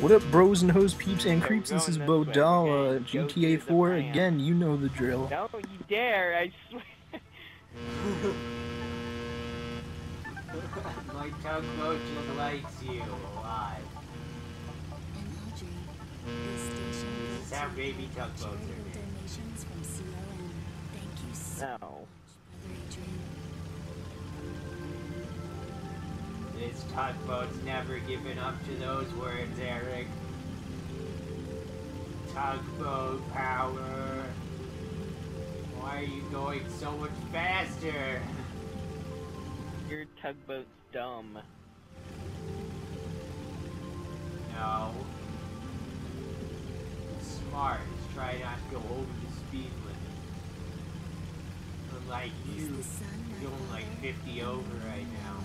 What up, bros and hoes, peeps and creeps? This is this Bo way, Dahl, uh, okay, GTA 4. Again, you know the drill. Don't you dare, I swear. My tugboat just likes you alive. And Audrey, this station This is how baby with tugboats are This tugboat's never given up to those words, Eric. Tugboat power. Why are you going so much faster? Your tugboat's dumb. No. Smart. Try not to go over the speed limit. Unlike Is you, the sun my going like 50 over right now.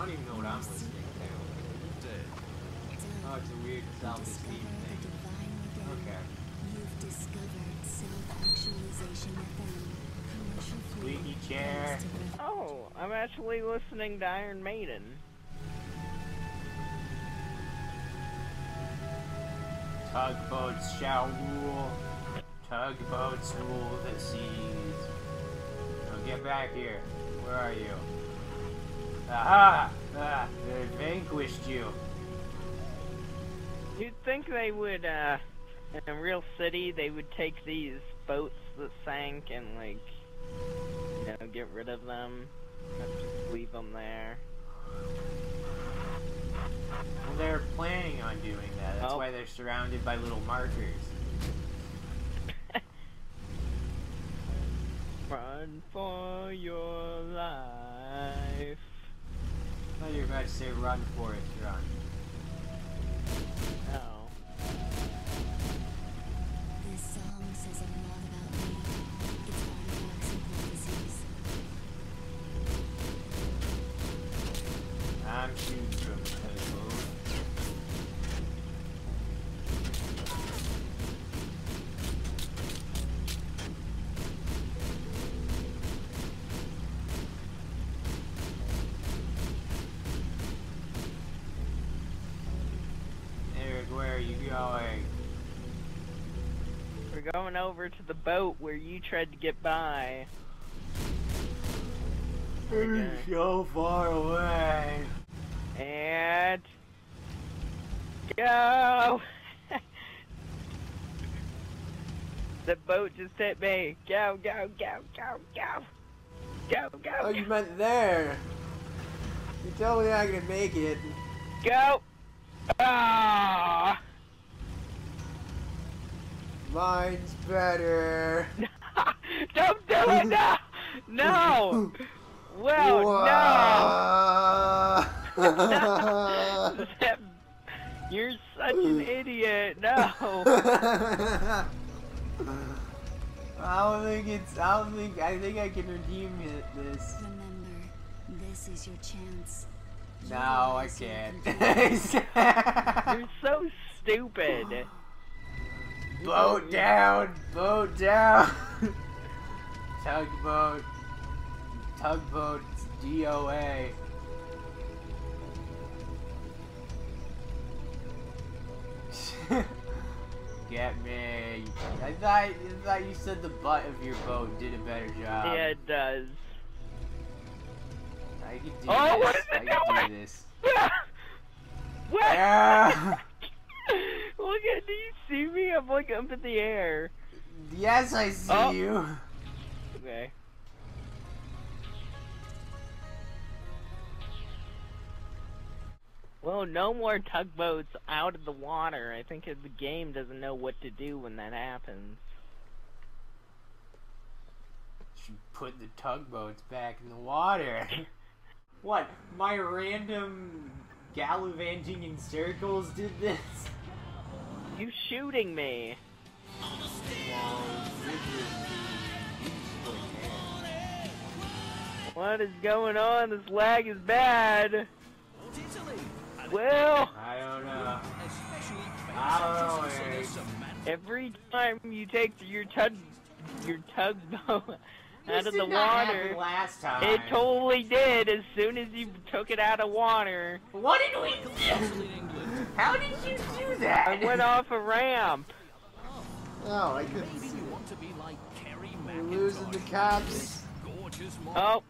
I don't even know what I'm listening to. Oh, it's a weird self-esteem thing. Okay. You've discovered self-actualization Squeaky chair. thanks to Brother Oh, I'm actually listening to Iron Maiden. Tugboats shall rule. Tugboats rule the seas. Now get back here. Where are you? Aha! Ah, they vanquished you. You'd think they would, uh, in a real city, they would take these boats that sank and, like, you know, get rid of them. Just leave them there. Well, they're planning on doing that. That's Oh. why they're surrounded by little markers. Run for your life. I thought you were about to say run, Forrest, run. Oh. Going over to the boat where you tried to get by. Okay. so far away. And go. the boat just hit me. Go, go, go, go, go. Go, go, Oh, you meant there. You told me I could make it. go. Ah! Mine's better. Don't do it now. No. Well, no. You're such an idiot. No. I don't think it's. I don't think. I think I can redeem it, this. Remember, this is your chance. No, I can't. You're so stupid. Boat down. Boat down. Tugboat. Tugboat. DOA. Get me. I thought, I thought you said the butt of your boat did a better job. Yeah, it does. I can do Oh, this. what is it I can doing? do this. what? Yeah. Look at, do you see me? I'm like up in the air. yes, I see Oh. you. Okay. Well, no more tugboats out of the water. I think the game doesn't know what to do when that happens. Should put the tugboats back in the water. what? My random gallivanting in circles did this? You shooting me? What is going on? This lag is bad. Well, I don't know. I don't know, Every time you take your tug, your tugboat out of the water, last time. it totally did. As soon as you took it out of water, What did we do? How did you do that? I went off a ramp. Oh, I couldn't Maybe see you it. want to be like Kerry We're losing the cops. Gorgeous Oh,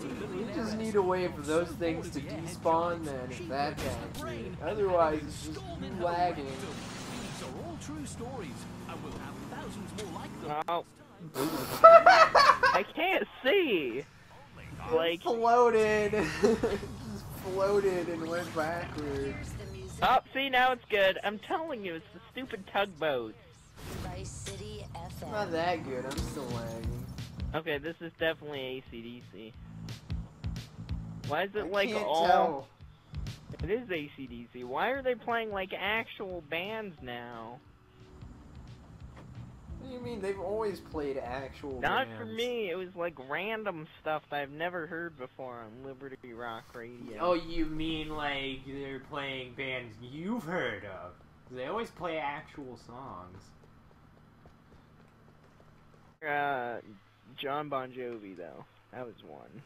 We just need a way for those things to despawn then, if that's accurate. Otherwise, it's just lagging. These are all true stories, and we'll have thousands more like them. oh. I can't see. Like, floated. just floated and went backwards. oh, see now it's good. I'm telling you, it's the stupid tugboats. Vice City FM. Not that good, I'm still lagging. Okay, this is definitely ACDC. Why is it I like all? tell. It is ACDC. Why are they playing like actual bands now? What do you mean? They've always played actual Not bands. for me. It was like random stuff that I've never heard before on Liberty Rock Radio. Oh, you mean like they're playing bands you've heard of? They always play actual songs. Uh, Jon Bon Jovi though. That was one.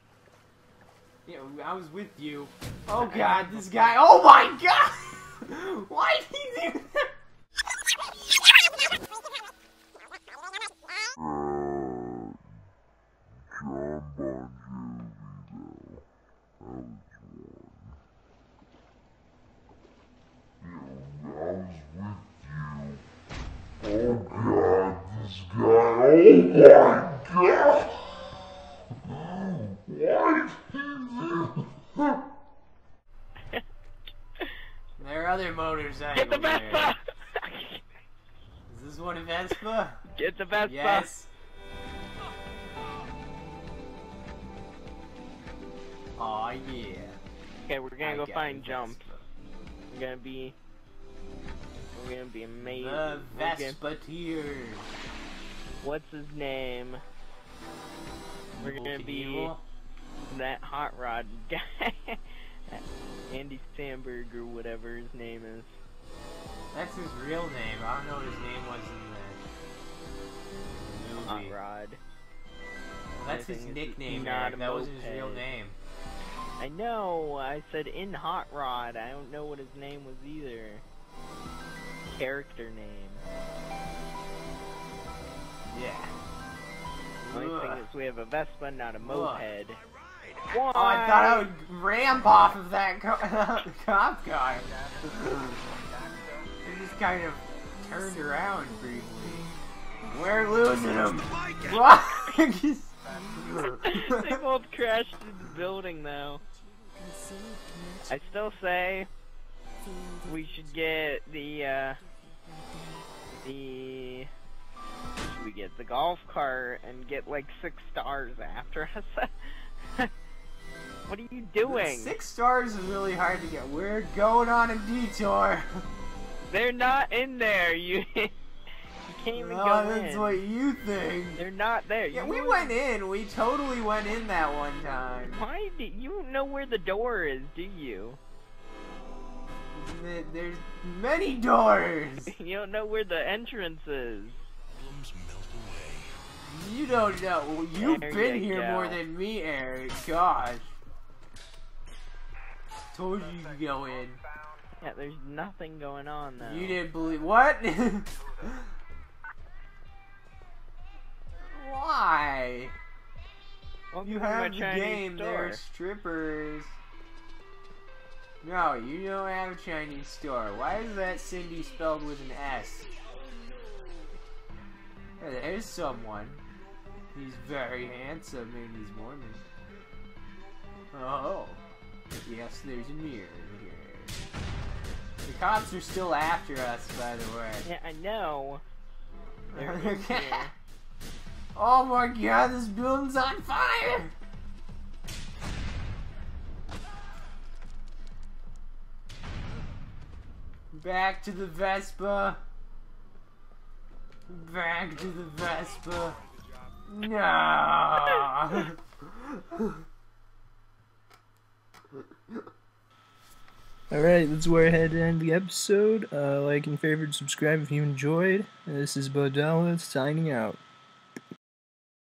You know, I was with you. Oh god, this guy. Oh my god! Why did he do that? Jon Bon Jovi, though. That was one. You know, I was with you. Oh god, this guy. Oh my god! Why did he do There are other motorcycles. Get the. Vespa! Is this one a Vespa? Get the Vespa! Yes. Aw, yeah. Okay, we're gonna I go find Jump. We're gonna be. We're gonna be amazing. The Vespateers. What's his name? We're gonna be that hot rod guy. Andy Samberg or whatever his name is. That's his real name. I don't know what his name was in the movie. Hot. Rod. That's his nickname. Eric. That wasn't his real name. I know. I said in Hot Rod. I don't know what his name was either. Character name. Yeah. The only Ugh. thing is we have a Vespa, not a Ugh. moped. Oh, I thought I would ramp off of that co- cop car. He just kind of turned around briefly. We're losing him. What? they both crashed into the building though. I still say we should get the uh the what we get the golf cart and get like six stars after us. what are you doing? Six stars is really hard to get. We're going on a detour. They're not in there. You you can't even Oh, go that's in. what you think. They're not there. Yeah, You we went in. We totally went in that one time. Why do you know where the door is? Do you? There's many doors. You don't know where the entrance is. Problems melt away. You don't know. You've There been you here go. more than me, Eric. Gosh. Told you to go in. Yeah, there's nothing going on though. You didn't believe what? Why? Well, You come to my have the Chinese game. There are strippers. No, you don't have a Chinese store. Why is that Cindy spelled with an S? There's someone. He's very handsome and he's Mormon. Oh. Yes, there's a mirror here. The cops are still after us, by the way. Yeah, I know. They're in here. Oh my god, this building's on fire! Back to the Vespa. Back to the Vespa. No. Alright, that's where I had to end the episode. Uh, like and favorite, subscribe if you enjoyed. This is Bodalla signing out.